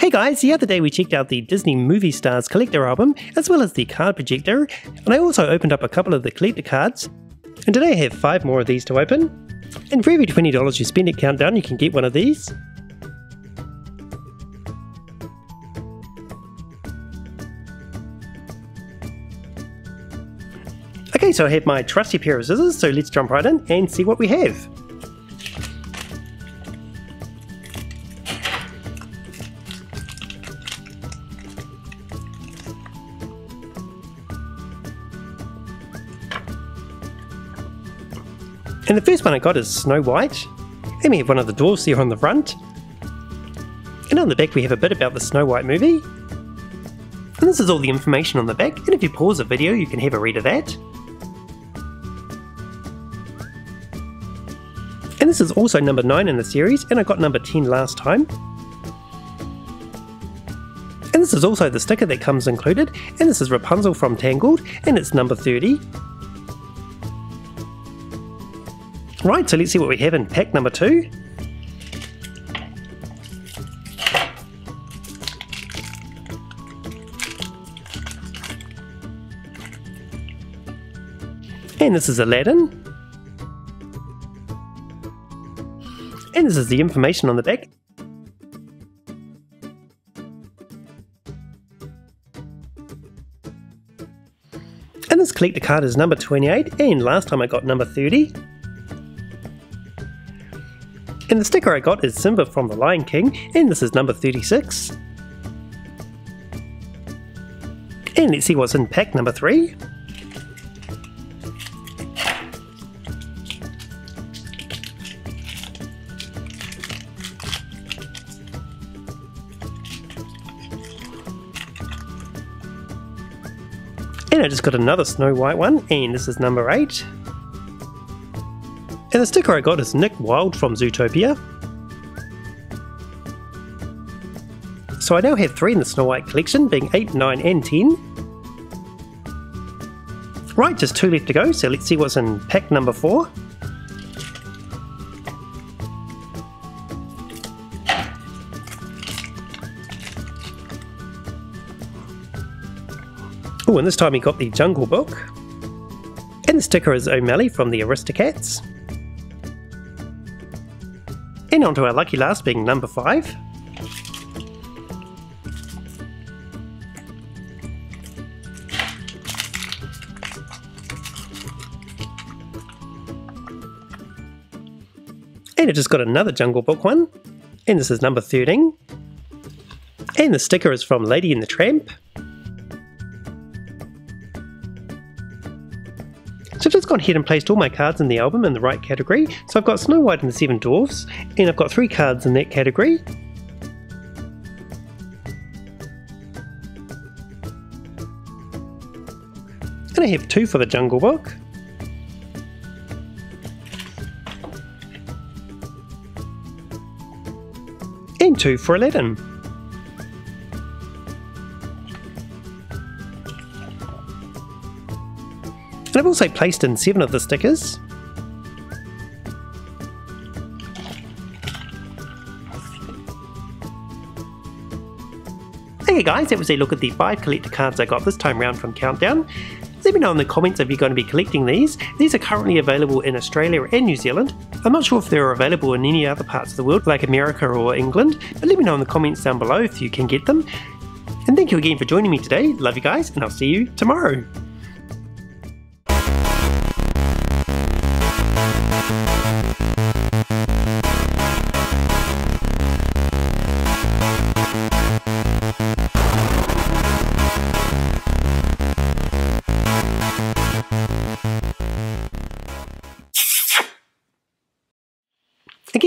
Hey guys, the other day we checked out the Disney Movie Stars collector album, as well as the card projector, and I also opened up a couple of the collector cards. And today I have five more of these to open. And for every $20 you spend at Countdown, you can get one of these. Okay, so I have my trusty pair of scissors, so let's jump right in and see what we have. And the first one I got is Snow White. And we have one of the dwarfs here on the front. And on the back we have a bit about the Snow White movie. And this is all the information on the back, and if you pause the video you can have a read of that. And this is also number 9 in the series, and I got number 10 last time. And this is also the sticker that comes included, and this is Rapunzel from Tangled, and it's number 30. Right, so let's see what we have in pack number two. And this is Aladdin. And this is the information on the back. And this collector card is number 28, and last time I got number 30. And the sticker I got is Simba from The Lion King, and this is number 36. And let's see what's in pack number 3. And I just got another Snow White one, and this is number 8. And the sticker I got is Nick Wilde from Zootopia. So I now have three in the Snow White collection, being 8, 9 and 10. Right, just two left to go, so let's see what's in pack number 4. Oh, and this time he got the Jungle Book. And the sticker is O'Malley from the Aristocats. And onto our lucky last being number 5. And I just got another Jungle Book one. And this is number 13. And the sticker is from Lady and the Tramp. Gone ahead and placed all my cards in the album in the right category. So I've got Snow White and the Seven Dwarfs, and I've got three cards in that category. And I have two for the Jungle Book. And two for Aladdin. And I've also placed in seven of the stickers. Okay guys, that was a look at the five collector cards I got this time round from Countdown. Let me know in the comments if you're going to be collecting these. These are currently available in Australia and New Zealand. I'm not sure if they're available in any other parts of the world like America or England, but let me know in the comments down below if you can get them. And thank you again for joining me today. Love you guys, and I'll see you tomorrow.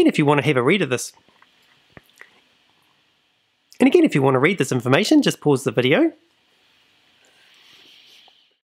Again, if you want to have a read of this, and again, if you want to read this information, just pause the video